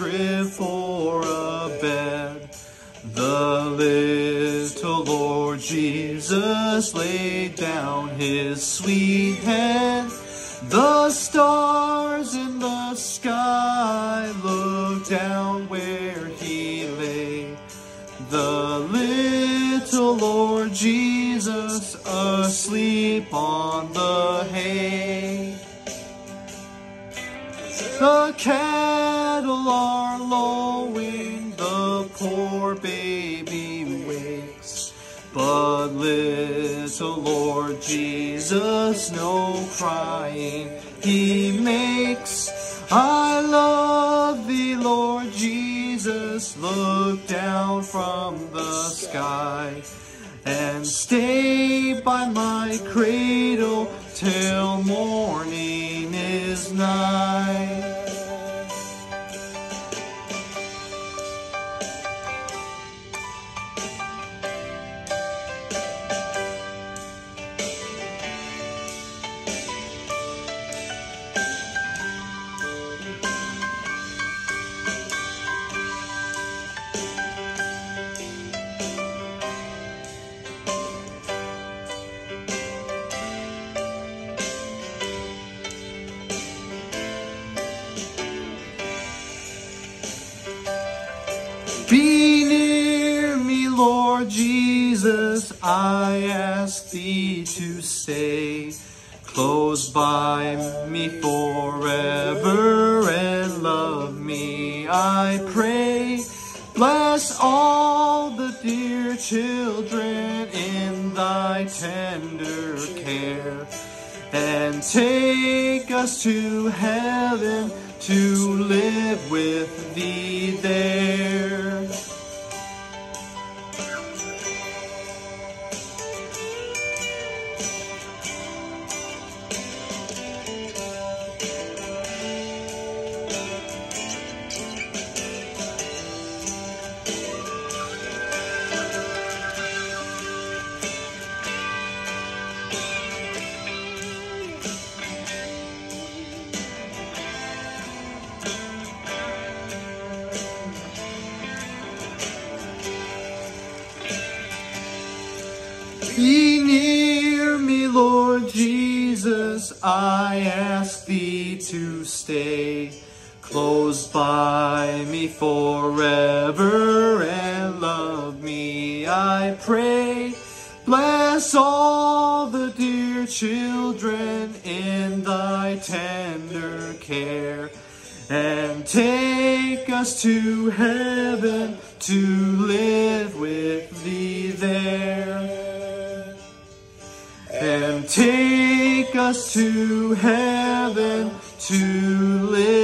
crib for a bed. The little Lord Jesus laid down his sweet head. The stars in the sky looked down where he lay. The little Lord Jesus asleep on the hay. The cat cattle are lowing, the poor baby wakes. But little Lord Jesus, no crying he makes. I love thee, Lord Jesus, look down from the sky and stay by my cradle till morning is nigh. Be near me, Lord Jesus, I ask thee to stay close by me forever and love me, I pray. Bless all the dear children in thy tender care and take us to heaven to live with thee there. Be near me, Lord Jesus, I ask thee to stay close by me forever and love me, I pray. Bless all the dear children in thy tender care and take us to heaven to live with thee there. Take us to heaven to live